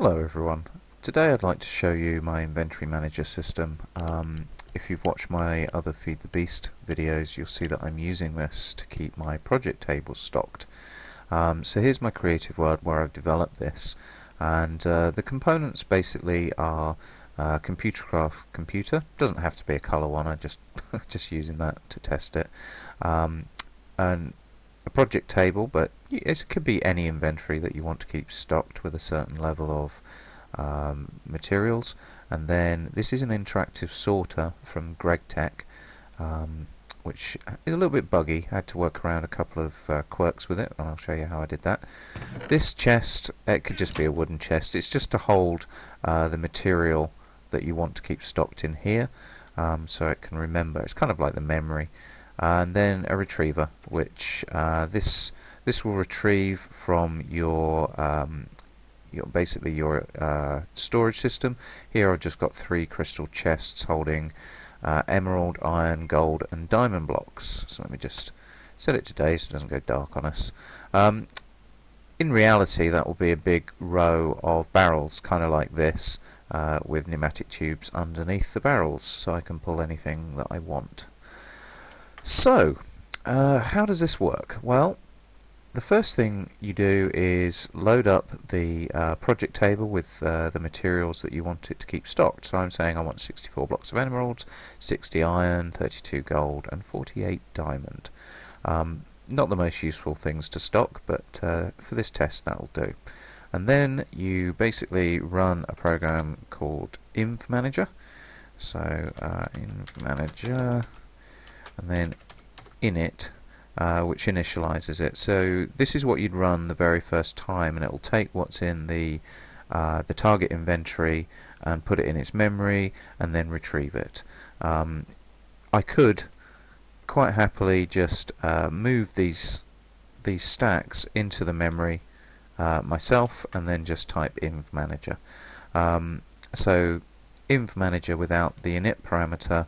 Hello everyone. Today I'd like to show you my inventory manager system. Um, if you've watched my other Feed the Beast videos you'll see that I'm using this to keep my project tables stocked. Um, so here's my creative world where I've developed this and uh, the components basically are uh, Computercraft computer, doesn't have to be a colour one, I'm just, just using that to test it. Um, and a project table, but it could be any inventory that you want to keep stocked with a certain level of um, materials. And then this is an interactive sorter from GregTech, um, which is a little bit buggy. I had to work around a couple of uh, quirks with it, and I'll show you how I did that. This chest, it could just be a wooden chest. It's just to hold uh, the material that you want to keep stocked in here, um, so it can remember. It's kind of like the memory and then a retriever which uh, this this will retrieve from your um, your basically your uh, storage system. Here I've just got three crystal chests holding uh, emerald, iron, gold and diamond blocks. So let me just set it to day so it doesn't go dark on us. Um, in reality that will be a big row of barrels kind of like this uh, with pneumatic tubes underneath the barrels so I can pull anything that I want so, uh, how does this work? Well, the first thing you do is load up the uh, project table with uh, the materials that you want it to keep stocked. So I'm saying I want 64 blocks of emeralds, 60 iron, 32 gold, and 48 diamond. Um, not the most useful things to stock, but uh, for this test that'll do. And then you basically run a program called InvManager. So uh, InvManager and then init uh, which initializes it. So this is what you'd run the very first time and it will take what's in the uh, the target inventory and put it in its memory and then retrieve it. Um, I could quite happily just uh, move these these stacks into the memory uh, myself and then just type inv manager. Um, so inv manager without the init parameter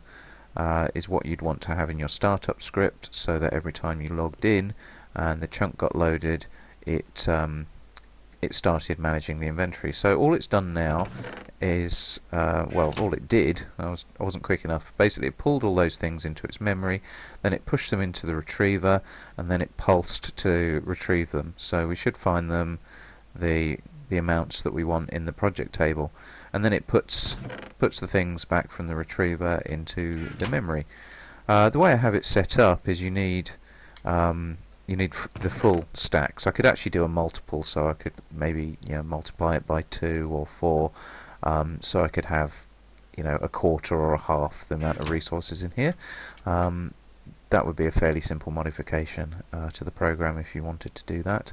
uh, is what you'd want to have in your startup script so that every time you logged in and the chunk got loaded it um, it started managing the inventory. So all it's done now is, uh, well, all it did, I, was, I wasn't quick enough, basically it pulled all those things into its memory, then it pushed them into the retriever, and then it pulsed to retrieve them. So we should find them the the amounts that we want in the project table and then it puts puts the things back from the retriever into the memory. Uh, the way I have it set up is you need um, you need the full stack. So I could actually do a multiple, so I could maybe you know multiply it by two or four, um, so I could have you know a quarter or a half the amount of resources in here. Um, that would be a fairly simple modification uh, to the program if you wanted to do that.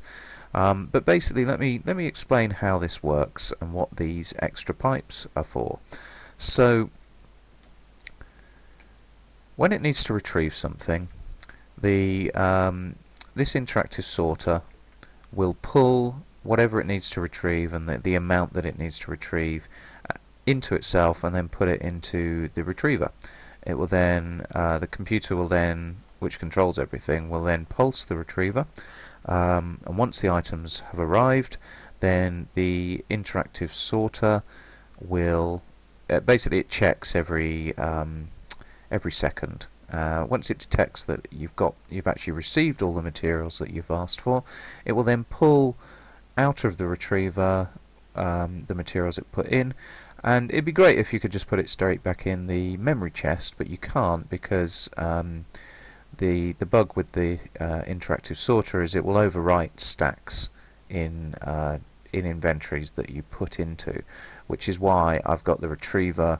Um, but basically, let me let me explain how this works and what these extra pipes are for. So, when it needs to retrieve something, the um, this interactive sorter will pull whatever it needs to retrieve and the, the amount that it needs to retrieve uh, into itself and then put it into the retriever. It will then, uh, the computer will then, which controls everything, will then pulse the retriever um, and once the items have arrived then the interactive sorter will uh, basically it checks every um, every second. Uh, once it detects that you've got you've actually received all the materials that you've asked for it will then pull out of the retriever um, the materials it put in and it'd be great if you could just put it straight back in the memory chest but you can't because um, the the bug with the uh, interactive sorter is it will overwrite stacks in uh, in inventories that you put into, which is why I've got the retriever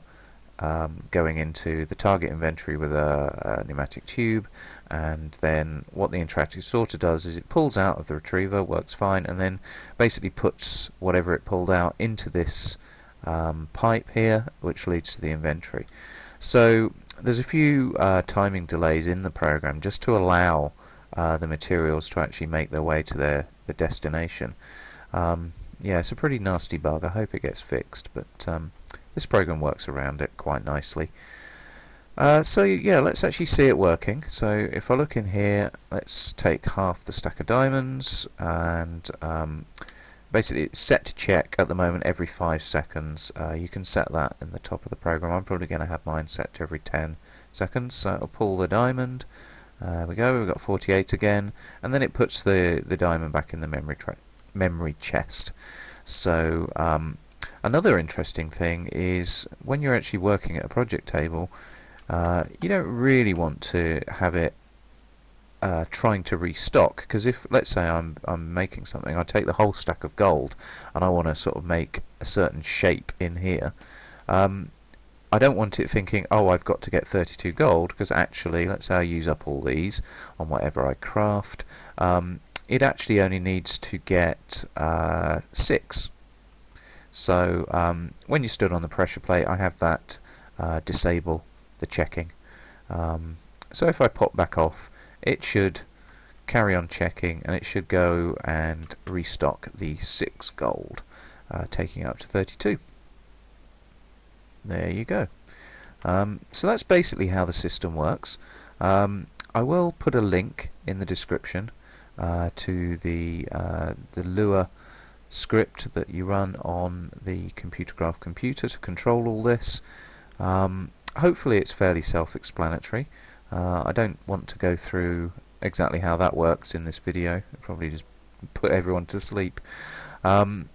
um, going into the target inventory with a, a, pneumatic tube, and then what the interactive sorter does is it pulls out of the retriever, works fine, and then basically puts whatever it pulled out into this um, pipe here, which leads to the inventory. So there's a few uh, timing delays in the program just to allow uh, the materials to actually make their way to their, their destination. Um, yeah, it's a pretty nasty bug. I hope it gets fixed, but um, this program works around it quite nicely. Uh, so yeah, let's actually see it working. So if I look in here, let's take half the stack of diamonds and um, basically it's set to check at the moment every 5 seconds. Uh, you can set that in the top of the program. I'm probably going to have mine set to every 10 seconds. So it'll pull the diamond. There we go, we've got 48 again, and then it puts the, the diamond back in the memory memory chest. So um, another interesting thing is when you're actually working at a project table, uh, you don't really want to have it uh, trying to restock because if let's say I'm I'm making something I take the whole stack of gold and I want to sort of make a certain shape in here um, I don't want it thinking oh I've got to get 32 gold because actually let's say I use up all these on whatever I craft um, it actually only needs to get uh, 6 so um, when you stood on the pressure plate I have that uh, disable the checking. Um, so if I pop back off it should carry on checking and it should go and restock the 6 gold, uh, taking up to 32. There you go. Um, so that's basically how the system works. Um, I will put a link in the description uh, to the uh, the Lua script that you run on the Computercraft computer to control all this. Um, hopefully it's fairly self-explanatory. Uh, I don't want to go through exactly how that works in this video. probably just put everyone to sleep. Um,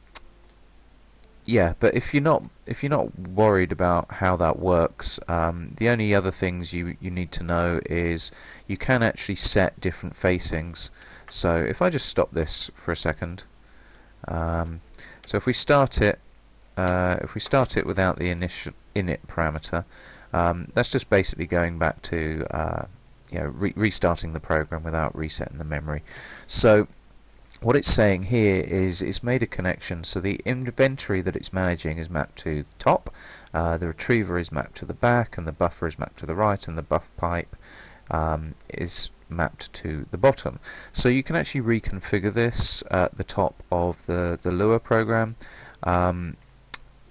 yeah, but if you're not if you're not worried about how that works, um, the only other things you you need to know is you can actually set different facings. So if I just stop this for a second, um, so if we start it, uh, if we start it without the initial init parameter, um, that's just basically going back to uh, you know re restarting the program without resetting the memory. So what it's saying here is it's made a connection so the inventory that it's managing is mapped to the top, uh, the retriever is mapped to the back, and the buffer is mapped to the right, and the buff pipe um, is mapped to the bottom. So you can actually reconfigure this at the top of the, the Lua program, um,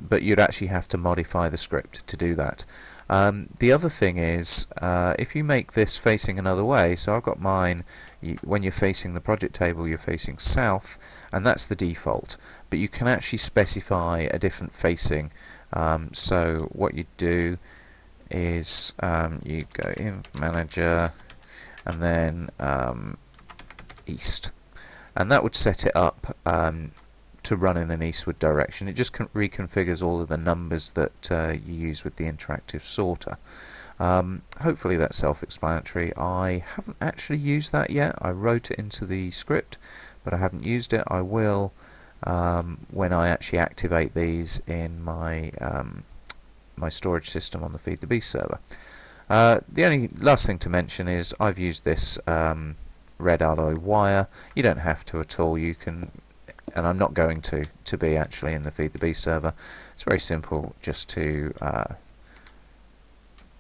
but you'd actually have to modify the script to do that. Um, the other thing is, uh, if you make this facing another way, so I've got mine, you, when you're facing the project table, you're facing south, and that's the default. But you can actually specify a different facing. Um, so what you do is um, you go inv manager, and then um, east, and that would set it up um, to run in an eastward direction. It just reconfigures all of the numbers that uh, you use with the interactive sorter. Um, hopefully that's self-explanatory. I haven't actually used that yet. I wrote it into the script, but I haven't used it. I will um, when I actually activate these in my um, my storage system on the Feed the Beast server. Uh, the only last thing to mention is I've used this um, red alloy wire. You don't have to at all. You can and I'm not going to to be actually in the Feed the Beast server. It's very simple just to uh,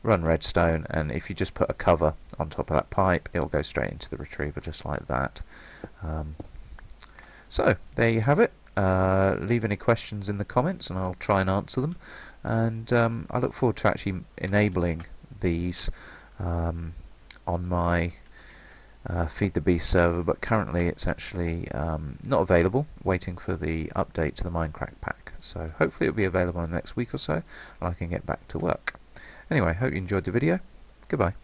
run redstone and if you just put a cover on top of that pipe it'll go straight into the retriever just like that. Um, so there you have it. Uh, leave any questions in the comments and I'll try and answer them and um, I look forward to actually enabling these um, on my uh, Feed the Beast server, but currently it's actually um, not available, waiting for the update to the Mindcrack pack. So hopefully it'll be available in the next week or so, and I can get back to work. Anyway, hope you enjoyed the video. Goodbye.